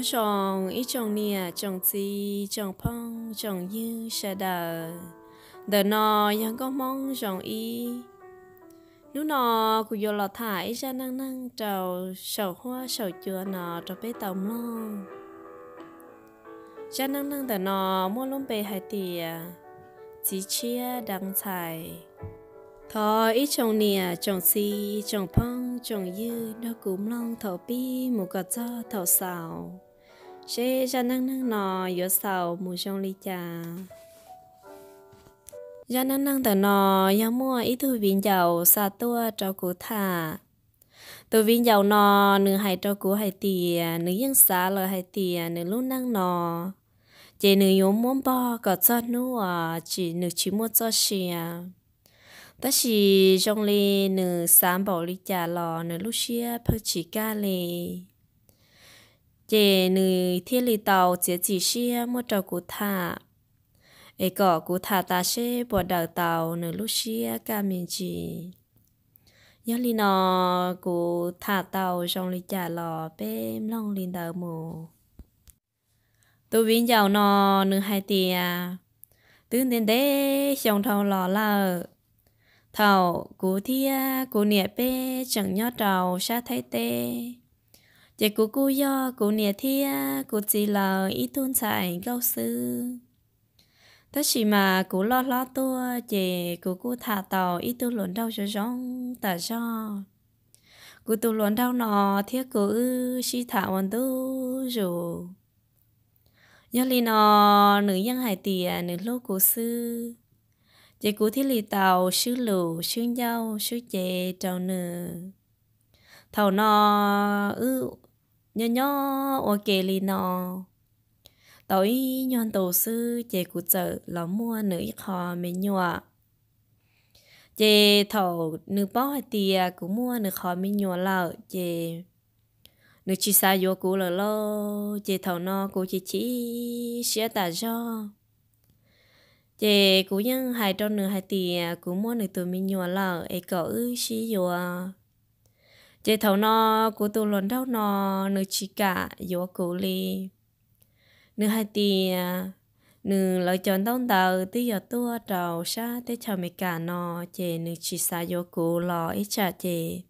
nó chồng ít chồng nia chồng chi chồng phong chồng như sẽ đờ đờ nọ yang có mong chồng y lúc nọ cụ vô lọ thải ra năng năng trầu sầu hoa sầu chua nọ trầu bê tàu lo cha năng năng đờ nọ mua lông bê hai tìa chỉ chia đăng xài thọ ít chồng nia chồng chi chồng phong chồng như nó cũng long thọ bi một cái cho thọ xào sẽ ra năng năng nọ giữa sầu mùa trong ly trà. Ra năng năng tờ nọ ya mua ít thu viên giàu, xa tua cho cụ thả từ viên giàu nọ nửa hai cho cụ hai tì nửa yên xa lời hai tì nửa lúc năng nọ chỉ nửa yếu muốn bỏ có cho nữa chỉ nửa chỉ mua cho xìa. Ta chỉ trong lì nửa sáng bảo ly trà lò nửa lúc xia phơi chỉ ca lì chỉ nửa thiên lý tàu chế chỉ xia mua trâu cụ thả ấy cỏ cụ thả ta sẽ bỏ đào tàu nơi lúc xia ca miền chỉ nhớ lý nọ cụ thả tàu trong lý trả lò bêm long lý đào mù tôi viên giàu nọ nơi hai tia tương đến đế trong thâu lò lờ thầu cụ thia cụ nịa bê chẳng nhớ trầu xa thấy tê chỉ cú cú do cú nhẹ thia cú chỉ là ít thôn xài câu sư. Tất chỉ mà cú lo lo tua chỉ cú cú thả tàu ít tu luận đâu cho rong tả cho. Cú tu luận đâu nọ thiết cú ư, si thả hoàn tu rồi nhớ li nọ nữ dân hải tìa, nữ lô cú sư. Chị cú thiết lì tàu, sư lù, sư nhau sư chè, trầu nữ thầu nọ ư nhỏ nhỏ ô kê lì nọ tối nhon tổ sư chị cụ chợ, lò mua nữ kho mê nhua chị thầu nữ bó tìa cũng mua nữ kho mê nhua lợ. Chị nữ chi xa vô cụ lợ lô. Chị thầu nọ cụ chỉ chỉ xía tà do chị cũng nhân hai trong nửa hai tìa cũng mua nửa tụi mình nhua là ấy cỡ ư xí vô chế thấu nó của tôi luận đâu nó nửa chỉ cả vô cụ li nửa hai tì à, nửa lời chọn đông đầu tí giờ tua, trầu xa tới chào mẹ cả nó, chế nửa chỉ xa vô cụ lò, ít trả chế.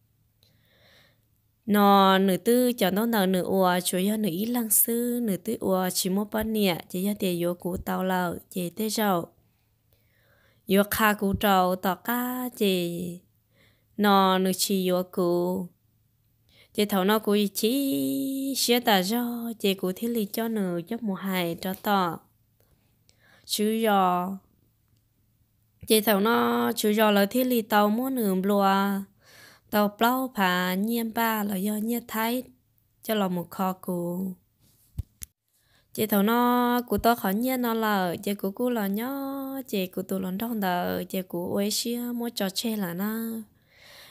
Nó nửa tư chọn đông đầu nửa ua chủ yếu nửa ít lăng sư nửa tư ua chỉ một bao nịa chế giờ tiền vô cụ tàu lầu, chế tới rồi yo kha cú trầu, tỏ cá chế. Nó nửa chỉ yo cú chị thấu nó cũng chỉ sửa ta do, chị cũng thiết lý cho nữ cho một hài cho tỏ chứ do chị thấu nó chứ do là thiết lý tàu mua nữ lùa. Tàu plau phá nhiên ba là do nhiên thái cho là một kho cũ. Chị thấu nó cụ to khó nhiên nó là chị cụ cụ là nhó chị cụ tụ lớn trong đời chị cụ uế xia mua trò chơi là nó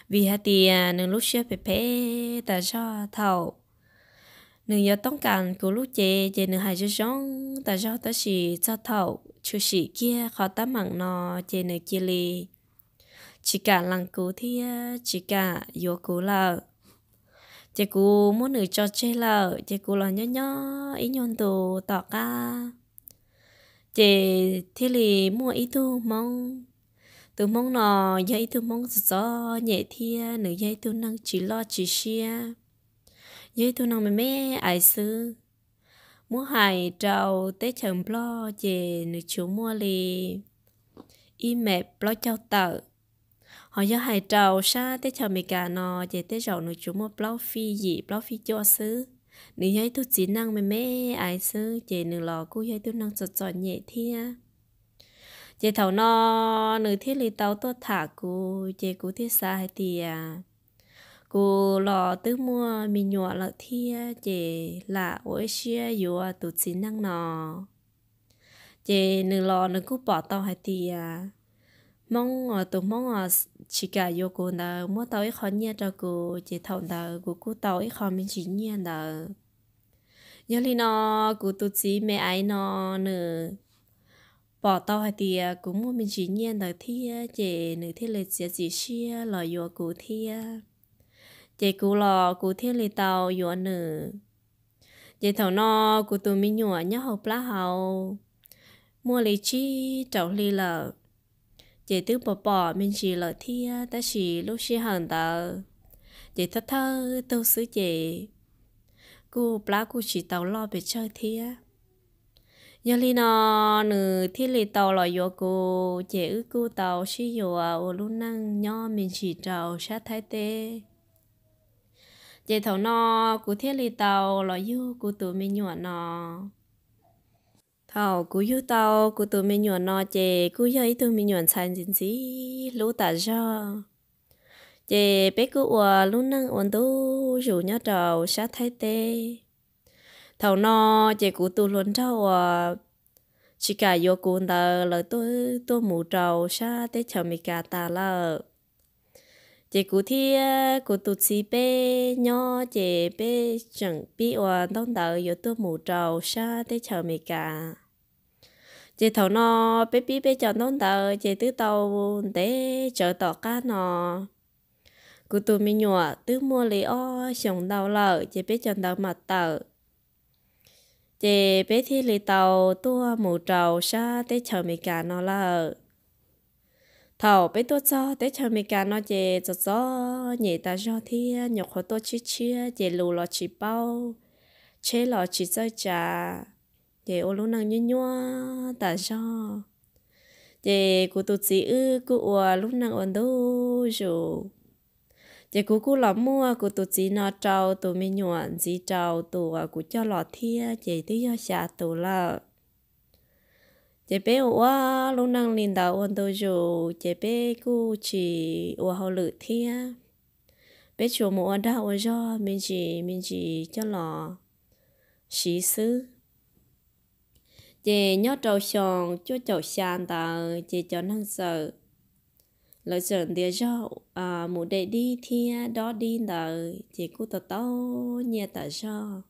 vì hạt tiền à, nương lúc chưa phải phê ta cho thầu. Nương giờ tông càng của lúc chê chê nương hai cho giống ta cho ta chỉ cho thầu. Chú sĩ kia khó ta mặn nó chê nương kia li chỉ cả lăng cú thì à, chỉ cả vô cú lợ chê cú muốn nữ cho chơi lợ chê cú là nhỏ nhỏ ý nhon tù tỏ ca. Chê thì lì mua ý tu mong từ mong nọ, dây tôi mong gió, nhẹ thia nữ dây tôi năng chỉ lo chỉ xia. Dây tôi năng mẹ mẹ ai sư mua hài trầu tế chồng lo về nữ chú mua lì. Y mẹ lo cho tờ họ do hài trầu xa tế chờ mẹ cả nó về tế rau nó chú mua lo phi gì lo phi cho xứ. Nếu dây tôi chỉ năng mẹ mẹ ai xứ về nửa lò cô dây tôi năng chọt chọt nhẹ thia chị thầu nó nữ thiết lý tàu tôi thả cô chị cô thiết xa hay thì à. Cô lò tứ mua mình nhỏ lợ thia chị là ôi xia yếu tụt xin năng nò, chị nửa lò nửa cú bỏ tàu hay thì à. Mong ở tụ mong ở chỉ cả vô cô đó mua tàu ít khó nhẹ cho cô chị thầu đó cô cô tàu ít khó mình chỉ nhẹ đó nhớ li nó cô tụt chỉ mẹ ai nó nữa bỏ tàu thì à, cũng mua mình à, chỉ nhiên là thi chị nữ thi là chỉ chỉ xia là yo cụ thi à. chị cụ lò cụ thi li tàu yo nữa chị thầu no của tụi mình nhỏ nhớ học lá hậu mua lấy chi trậu ly lợ. Chị tứ bỏ bỏ mình chỉ lợ thi ta chỉ lúc xia hẳn tờ. Chị thơ thơ tôi xứ chị cô lá cô chỉ tàu lo về chơi thi giờ li nó nữ thiết li tàu lò yo cô chị ư cô tàu xí yo à ô lúc năng nhỏ mình chỉ trâu sát thái tê. Chị thầu nó cô thiết li tàu lò yo cô tụi mình nhỏ nó thầu cô yo tàu, cô tụi mình nhỏ nó chị cô yo ý tụi mình nhỏ thành gì gì lú ta cho chị bé cô ua lúc năng ổn tu dù nhớ trâu sát thái tê thầu nó chị cụ tu luôn trâu à chỉ cả vô cuốn tờ là tôi tôi mù trầu sa tới chờ mì cả ta là chị cụ thi cụ tu chỉ bê nhỏ chị bê, chẳng biết và đông tờ vô tôi mù trầu sa tới chờ mì cả chị thầu nó bé bê bé chọn đông tờ chị tứ tàu để chờ tỏ cá nó cụ tu mi nhỏ tứ mua lý o sống đau lợ chị bé chọn đau mặt tờ chị bé thi lì tàu, tua mù trầu, sa tế chờ mì cả nó là thầu bé tua cho tế chờ mì cả nó chị cho cho nhị ta cho thi nhọc hồ tua chi chia chị lù lò chỉ bao chế lò chỉ chơi trà chị ô lú năng nhua nhua ta cho. Chị cụ tụt chị ư cụ ua lú năng ổn đâu rồi chỉ cú cú lọ mua cú tụ chỉ nó trâu tụ mi nhuận chỉ trâu tụ à cú cho lọ thia chỉ tí cho xả tụ là chỉ bé ủa, lúc năng linh đạo ôn tôi dù chỉ bé cú chỉ ủa hậu lự thia. Bé chủ mua đã ua do, mình chỉ mình chỉ cho lọ xí xứ. Chỉ nhớ trâu xong cho chậu xanh tờ chỉ cho năng sợ lời chọn địa cho à mù đệ đi thì đó đi là chỉ cô tao tao nhà ta cho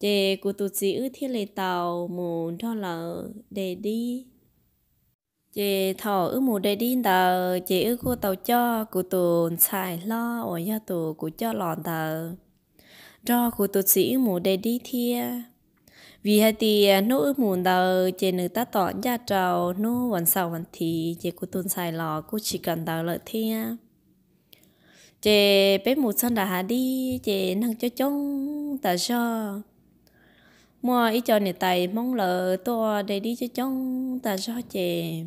chị cô tụt chỉ ư thiên lệ tàu mù cho là đệ đi. Chị thọ ư mù đệ đi là chị ư cô tàu cho cô tụt xài lo ở nhà tụ cô cho lòn tờ cho cô tụt chỉ mù đệ đi thiên vì hai thì à, nô ước muốn đào chế nữ ta tỏ gia trào, nô hoàn sau hoàn thì chỉ cô tuân xài lò, cô chỉ cần đào lợi thiên chỉ bé một sân đã hạ đi chỉ năng cho chông ta cho. Mua ý cho nè tài mong lợ to để đi cho chông ta cho chỉ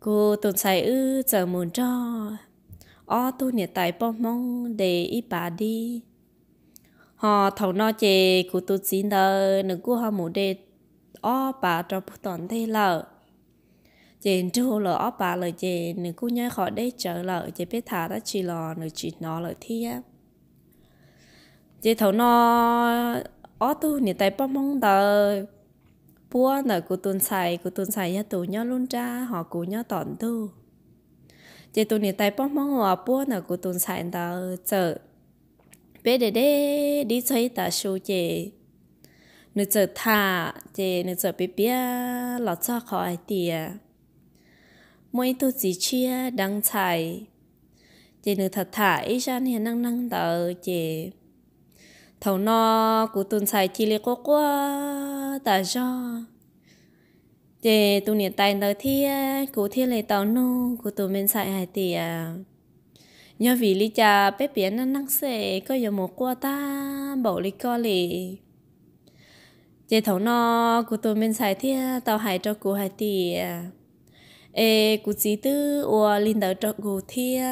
cô tuần xài ư, chờ muốn cho. Ó, tu nè tài bom mong để ý bà đi họ thầu nó chè của tôi xin đờ nửa của họ muốn để ó bà cho bút toàn thế lợ chè chú lợ ó bà lợ chè, nửa của nhớ họ để chờ lợ chè biết thả đã chỉ lò, nửa chỉ nó lợ thi á. Chè thầu nó, ó tu nửa tay bấm mong đờ. Bua nửa của tuần xài, của tuần xài ya tụ nhớ luôn ra, họ của nhớ toàn tu. Chè tu nửa tay bấm mong họ bua nửa của tuần xài đờ chờ bé đê đê đi chơi ta show chè. Nữ giờ thả chè, nữ giờ bé bé lọt cho khó ai tìa. Mỗi tu chỉ chia đăng chạy chè nữ thật thả ấy ra nè năng năng tờ chè. Thầu no của tuần chạy chỉ lê cô quá ta cho chè tu niệm tay tờ thia của thiên lê tàu nô của tụi mình chạy hai tìa nhớ vì lý cha bé bé nó năng sẽ có giờ một qua ta bảo lý co lì. Chế thấu nó của tôi mình xài thia, tao hại cho cụ hại tì. Ê, cụ chỉ tư, ua linh đỡ cho cụ thia.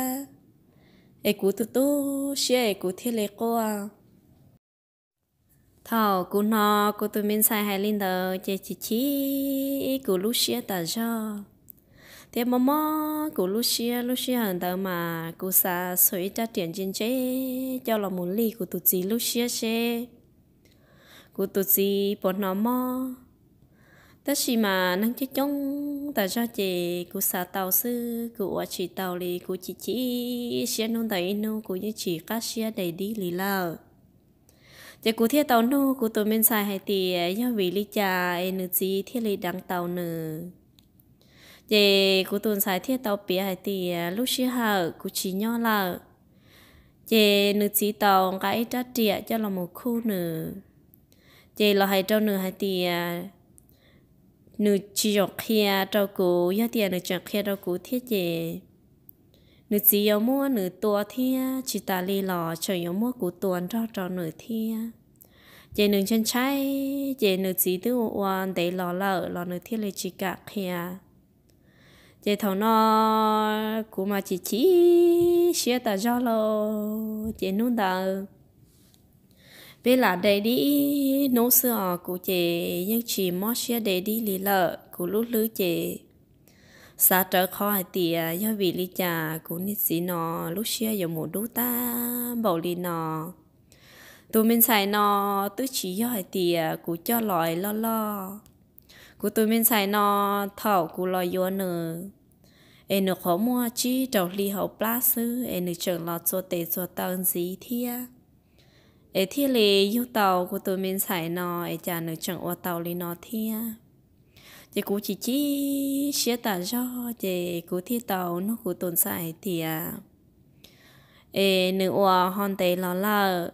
Ê, cụ tu tu xe cụ thia lệ qua thảo, cụ nó cụ tôi mình xài hại linh đỡ chế chỉ chỉ cụ lúc xe ta cho thế mà mò cô Lucia Lucia hằng tờ mà cô sa suy ra tiền trên chế, cho là muốn ly của tụt gì Lucia chế của tụt gì bọn nó mò. Tất chỉ mà năng chết trong ta cho chị cô sa tàu sư của chỉ tàu lì của chị chỉ xe nôn tay nô của như chỉ các xe đầy đi lì lờ. Chị của thiết tàu nô của tụi mình xài hay tiền do vì lý cha thiết lý đăng tàu nữa chị cụ tuần sai thiết tàu bia hay thì à, lúc xưa hở cụ chỉ nhỏ là chị nữ chỉ tàu cái trát trịa cho là một khu nữ. Chị là hay trâu nữ hay thì à, nữ chỉ dọc kia trâu cụ giá tiền nữ chọn kia trâu cụ thiết chị nữ chỉ yếu mua, nữ tua thiết chỉ ta li lò chờ yếu mua cụ tuần cho cho nữ thiết chị nữ chân trái, chị nữ chỉ tư oan để lò lợ lò nữ thiết lấy chỉ cả kia chị thầu nó của mà chị chỉ xia ta do lo chị nung ta bây là đây đi nấu sữa à, của chị nhưng chỉ mót xia để đi lì lợ của lúc lứa chị xa trở khỏi hai tìa à, do vì lý trà của nít xí nó lúc xia giờ một đú ta bảo lì nó. Tụi mình xài nó, tứ chỉ do hai tìa à, của cho lòi lo lo của tụi mình xài nó thảo của lo vô nửa em nó khó mua chi? Đầu li hậu plá sư. Em nó chẳng lo cho tệ cho tao gì thia. Em thia lì yêu tàu của tụi mình xài nó. Em chả nó chẳng ô tàu li nó thia. Chị cũng chỉ chỉ xía tà do chị cũng thi tàu, nó cũng tồn xài thì à ê nữ oa hòn tệ lo lợ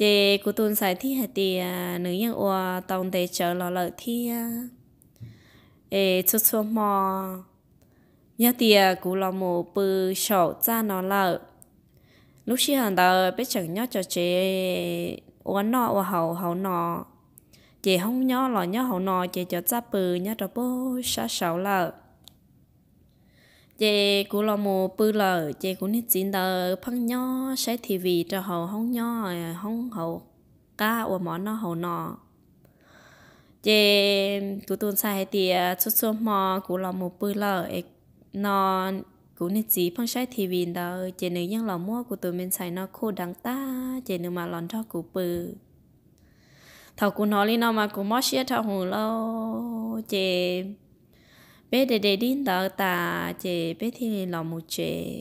chị cũng tồn sai thì hạt à, thì nữ nhân oà tông để chờ lò lợi thì à. Ê chút chút mò. Nhớ thì cô à, cũng là bự sổ cha nó lợi lúc xí hàng đầu biết chẳng nhớ cho chị oa nọ oa hậu hậu nọ. Chị không nhớ là nhớ hậu nọ, chị cho cha bự nhớ cho bố sa sầu lợi chị cũng lo một bư lợ chị cũng nít chín tờ phăng nho sẽ thì vì cho hầu không nho không hầu cá và món nó hầu nọ chị cũng tuần sai thì chút chút mò cũng lo một bư lợ nó cũng nít chỉ phăng sai thì vì đó chị nữ nhân là mua của tụi mình xài nó khô đắng ta chị nữ mà lon cho cụ bự thầu cũng nói lên mà cũng mất xe thầu hùng lo chè bé để để đi đó ta chè bé thì lòng một chè.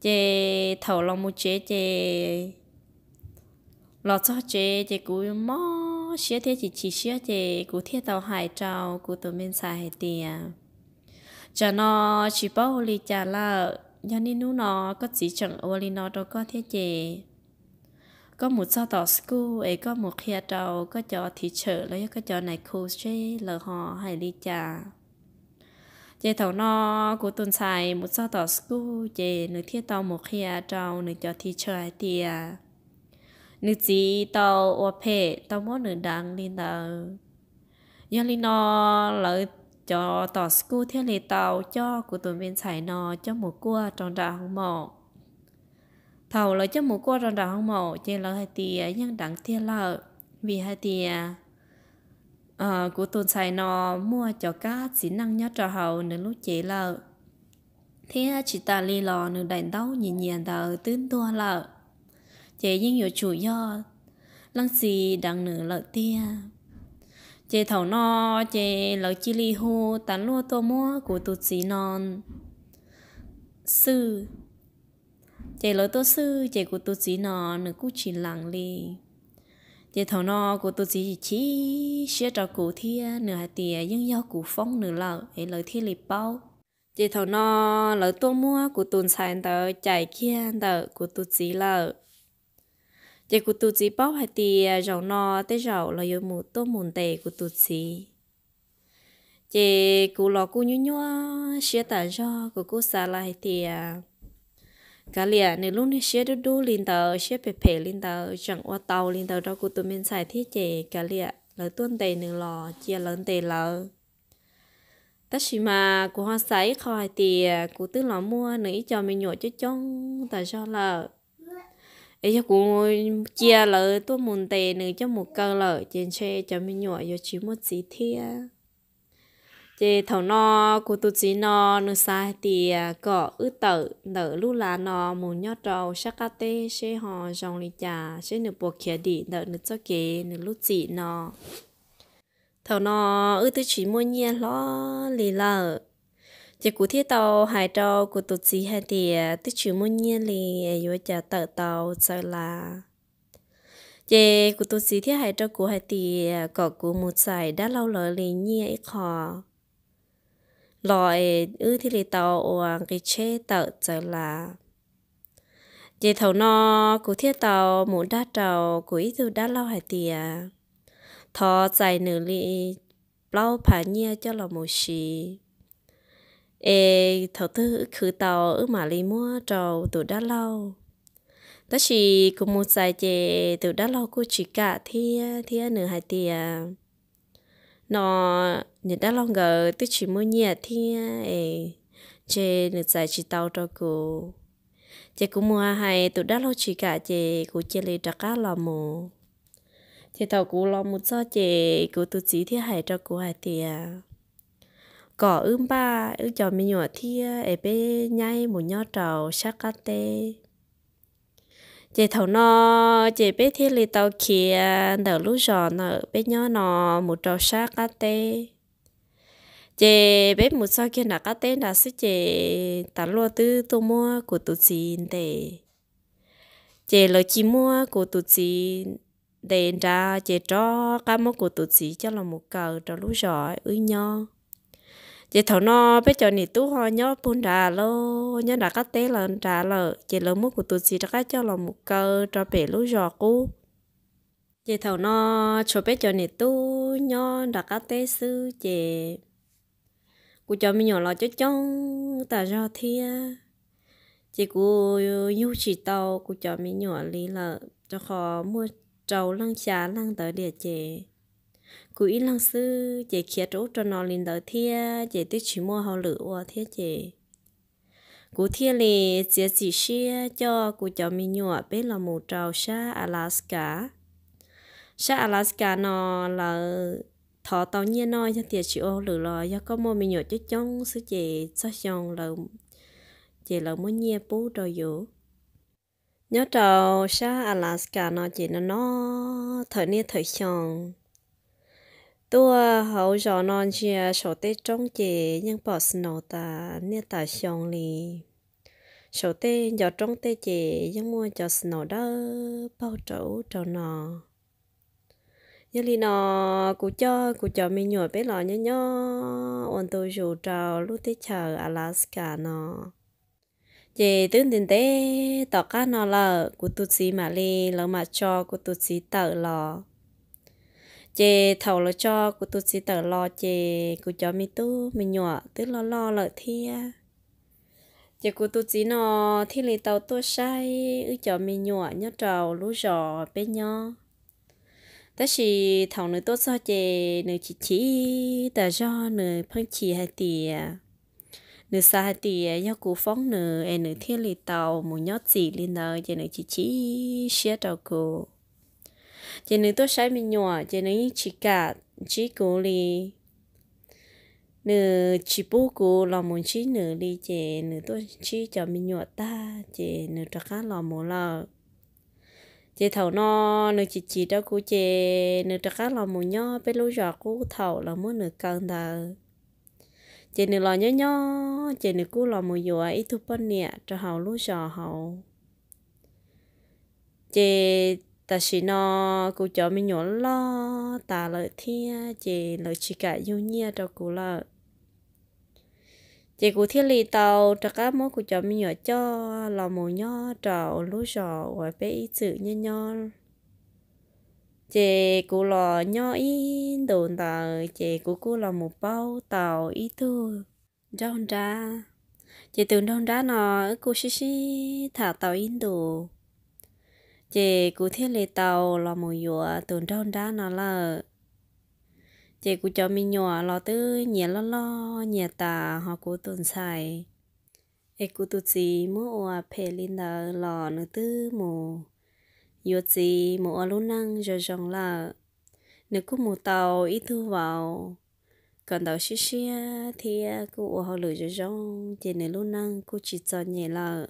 Chè thầu lòng một chè chè lọ cho chè chè cú mò xía thế chỉ chỉ xía, chè cú thiết tàu hải trào, cú tụi mình xài hải tiền cho nó chỉ bảo lì trả là nhà nên nó có chỉ chẳng ô lì nó đâu có thiết chè có một sao tỏ school ấy, có một khi trâu, có cho thị trợ lấy, có cho này khu chế lờ họ hay đi trà chế thầu nó của tuần xài, một sao tỏ school chế nữ thiết tàu một khi trâu, nữ cho thị trợ hay tìa à. nữ chỉ tàu ô phê tàu mỗi nữ đăng đi tàu do lý nó lợi cho tỏ school thiết lý tàu cho của tuần bên xài nó cho một cua trong trà không mộ thầu là cho một cô rong đào không mộ trên là hai tia à, nhân đẳng tia lợ vì hai tia à, à của tôn xài nó mua cho cá chỉ năng nhớ cho hậu nên lúc chế lợ thế chỉ ta li lò nên đánh đấu nhìn nhìn tờ tướng tua lợ chế nhưng nhiều chủ do, lăng xì đặng nửa lợi tia. Chế thầu no chế lợi chi li hô tán lua tô mua của tụt xì non. Sư chị lỡ tôi sư, chị của tôi chỉ nó nửa cũng chỉ lặng li chị thầu nó của tôi chỉ chỉ sẽ cho cụ thia nửa hạt tiền nhưng do cụ phong, nửa lợ, ấy lời thi lì bao. Chị thầu nó lỡ tôi mua của tuần sản tờ, chạy kia tờ của tôi chỉ lợ. Chị của tôi chỉ bao hạt tiền rau nó tới rau là yêu mù tôi mồn tệ của tôi chỉ. Chị cụ lọ cụ nhú nhú sẽ tả cho của cô xa lại tiền cả lìa nếu lúc này xe đu đu lên tàu xe bể bể lên tàu chẳng qua tàu lên tàu đâu cũng tụi mình xài thiết chế cả lìa lỡ tuôn tề nửa lò chia lớn tề lỡ tất chỉ mà của họ sấy khỏi thì của tư lò mua nữa cho mình nhổ cho chong, tại sao là ấy cho của chia lỡ tôi muốn tề nữa cho một câu lỡ trên xe cho mình nhổ cho chỉ một gì thiết chị thầu nó của tu chỉ nó nó sai thì có ư tử nở lúc là nó muốn nhớ trâu sắc cá tê sẽ họ dòng lì trà sẽ nửa buộc kia đi nở nửa cho kế nửa lúc chị nó thầu nó ư tư chỉ mua nhiên lo lì lợ chị cụ thiết tàu hai trâu của tu chỉ hay thì à, tư chỉ mua nhiên lì vô trả tờ tàu, sợ là. Chị của tu sĩ thiết hai trâu của hai thì à, có của một giải đã lâu lỡ lì nhiên ấy khó loại ư thì lì tàu ờ, cái chế tàu trở là chị thầu nó cụ thiết tàu, muốn đa tàu cụ ít thu đa lâu hải tìa à. thọ dài nửa li lâu phá nhia cho là một xì. Ê thầu tư khử tàu ở mà li mua tàu tụ đa lâu đó chỉ cũng một dài chị tụ đa lâu cụ chỉ cả thiê thiê nửa hải tìa à nó nhìn đã lâu ngờ, tôi chỉ mua nhẹ thì ấy chế được giải chỉ tàu cho cô. Chế cũng mua hay, tôi đã lâu chỉ cả chế cũng chế lấy đặc cá là mù chế tao cũng lo một do chế cũng tôi chỉ thì hay cho cô hay tiền có ưm ba ư cho mình nhỏ thì ở bên nhai một nhỏ trầu sắc cá tê chị thầu nó chị biết thiết lấy tàu kia đỡ lúc giờ nó biết nhớ nó một trò sát cá tê. Chị biết một số kia là cá tê là sẽ chị tả lo tư tô mua của tụi chị để, chị lời chị mua của tụi chị để ra, chị cho cá mua của tụi chị cho là một cờ cho lúc giò ư nhau chị thầu nó bé cho nị tú ho nhớ bún đà lô, nhớ đã cắt tế lần trà lợ. Chị lớn mua của tôi chị đã cho là một cờ cho bể lú giò cũ chị thầu nó cho bé cho nị tú, nhớ đã cắt tế sư chị. Cô cho mình nhỏ lo cho chong ta do thia. Chị cô yêu chỉ tàu cô cho mình nhỏ lý là cho khó mua trâu lăng xá lăng tới địa chị cô ít lăng sư chị kia chỗ cho nó lên tới thia chị tích chỉ mua hậu lửa qua thia chị cô thia lì chị chỉ xia cho cô cho mình nhỏ bên là một trào xa Alaska. Xa Alaska nó là thọ tao nhiên nói cho tiệt chịu ô lử lò, do có mua mình nhớ chứ chong sư chị sao xong là chị là muốn nhia bố rồi dụ nhớ trâu xa Alaska nó chị nó nó thời niên thời xong tua hậu giờ non chia sổ tết trong chị nhưng bỏ snow ta. Nia ta xong li sổ tết giờ trong tết chị nhưng mua cho snow đó, bao chỗ trâu nọ nhớ li nó cụ cho cụ cho mình nhồi bé lò nhớ nhớ ôn tôi dù trào lúc tết chờ Alaska nó chị tướng tiền tế tỏ cá nó là cụ tụt xí mà li lỡ mà cho, cụ tụt xí tờ lò chị thầu lo cho cô tôi xí tờ lo chị cô cho mình tu mình nhỏ, tức lo lo lợi thia. Chị cô tôi chỉ nó thì li tàu tôi sai, ư cho mình nhỏ, nhớ trầu, lú giò, bé nhỏ ta chỉ thầu nữ tốt sao chè nữ chỉ chỉ ta do nữ phân chỉ hai tìa. Nữ xa hai tìa, do cụ phóng nữ em nữ thiên lì tàu một nhót gì lên đó chè nữ chỉ chỉ xé trầu cô chỉ nên tôi sai mình nhỏ chỉ nên chỉ cả chỉ cố li, nữ chỉ bố cô là muốn chỉ nữ lì chè nữ tôi chỉ cho mình nhỏ ta chè nữ cho khác là muốn là chị thầu no nữ chị chị đó cô chị nữ cho khác là muốn nhỏ bé lối giọt cô thầu là muốn nữ cần ta chị nữ lo nhó nhó chị nữ cô là muốn dùa ít thu bên nè cho hậu lối giọt hậu chị ta chỉ nó cô cho mình nhỏ lo ta lợi thiên chị lợi chỉ cả yêu nhia cho cô là chị cô thiết lì tàu cho các mối cô cho mình nhỏ cho là một nho trào lúa giò và bé ý sự nhỏ nho. Chị cô là nhỏ ý đồn tàu chị cô cô là một bao, tàu ý thu rong ra chị tưởng rong ra nó cô xí xí thả tàu in đồ chị cụ thiết lý tàu là một dùa tuần trong đá nó là chị cụ cho mình nhỏ lo tư nhẹ lo lo, nhẹ tà, họ cụ tuần xài. Ê cụ tụt gì mua ở phê linh đờ lò nữa tư mù. Yo gì mua luôn năng rồi chồng là nếu cụ một tàu ít thu vào còn tàu xí xí thì cụ họ lựa rồi chồng chị này luôn năng cụ chỉ cho nhẹ là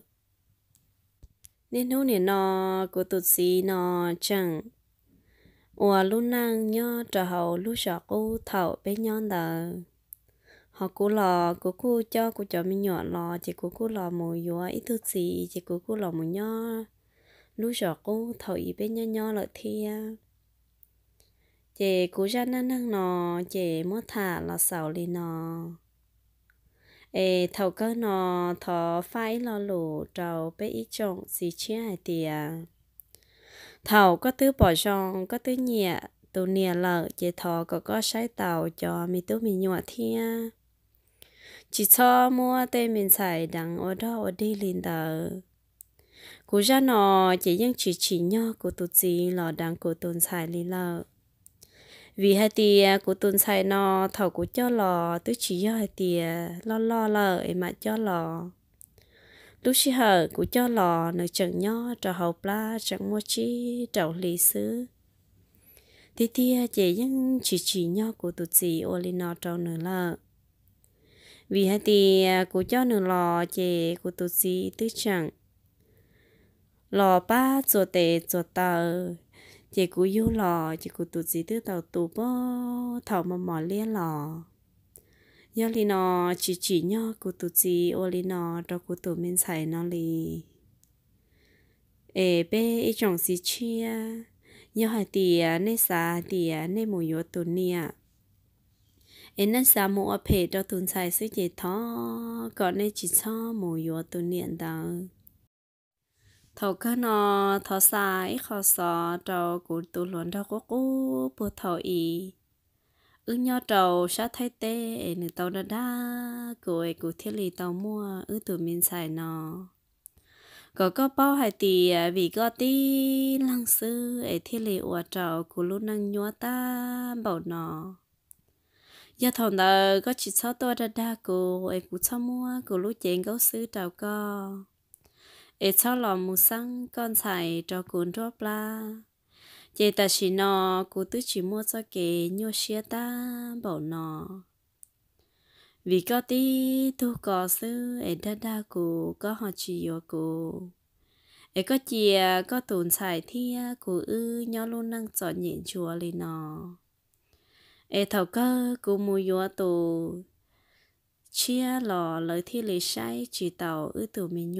nên nó nè nò của tụt xì nò chẳng ủa lúc năng nhớ trở hậu lúc sợ cô thầu bé nhon đờ họ cô lò cô cô cho cô cho mình nhỏ lò, chỉ cô cô lò mùi yếu ít thứ gì chỉ cô cô lò mùi nhó. Lúc sợ cô thầu ý bé nhó nhó lợi thia chị cô ra năng năng nò chị mất thả là sầu li nò ê, thầu cơ nó thọ phải lo lù trâu bé ít trộn gì chia hai tìa. Thầu có thứ bỏ rong, có thứ nhẹ tụ nhẹ lợ, chế thọ có có sai tàu cho mi tú mi nhọ thia. Chỉ cho mua tên mình xài đằng ở đó ở đi liền tờ. Cú ra nó chỉ những chỉ chỉ nhau của tụt gì lò đằng của tồn xài liền lợ vì hai tia à, của tuần sai nó thầu của cho lò, tứ chỉ cho hai tia à, lo lo lợi mà cho lò. Lúc xí hở của cho lò nơi chẳng nho trò hậu pla, chẳng mua chi trầu lì xứ. Thì tia à, chỉ những chỉ chỉ nho của tụt gì ô li nó trầu nửa là vì hai tia của cho nửa lò chỉ của tụt gì tứ chẳng. Lò ba chùa tệ chùa tờ chị cũng yêu lò, chị cũng tụt gì từ tàu tụ bó, thảo mà mỏ lia lò. Do li nó chỉ chỉ nhau của tụt gì ô li nó cho của tụt mình xài nó li ê, bé ý chồng gì chia nhớ hai tìa à, nê xa tìa à, nê mù yếu tụt nia ê, nê xa mù ở phê cho tụt xài sức chị thó còn nê chỉ cho mù yếu tụt niệm đâu thầu cơ nó thọ sai khó sò trầu cụ tụ luận đâu có cú bữa thầu ý. Ư nho trầu sát thay tê, nữ tàu đa đa của cụ thiết lì tàu mua ư tụ mình xài nó có có bao hai tỷ à, vì có tí, lăng sư ấy thiết lì ủa trầu cụ lúc năng nhua ta bảo nó giờ thằng đó có chỉ sao tôi đa đa cụ ấy cụ sao mua cụ lúc chuyện gấu sư trầu co ê cho lò mù xăng con xài cho cuốn rốt la. Chị ta chỉ nọ cô tứ chỉ mua cho kẻ nhô xia ta, bảo nọ vì có tí thu có sư ê, đa đa cô, có họ chỉ yo cô. Ê, có chia à, có tồn xài thia à, cô ư nhau luôn năng chọn nhện chùa lên nọ ê thầu cơ, cô mua yo tổ chia lò lời thi lì sai chỉ tàu ư tù mình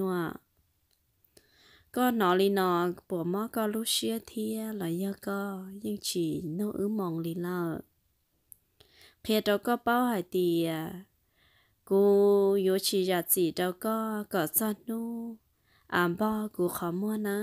ก็นอลีนอปัวมอก็ลูเชียเทียลอยก็ยังฉีโนอื้อมองลีเล่าเพดก็เป้าหายเตียกูโยชิยาจีดก็ก็ซอนนูอามบอกูขอมัวนะ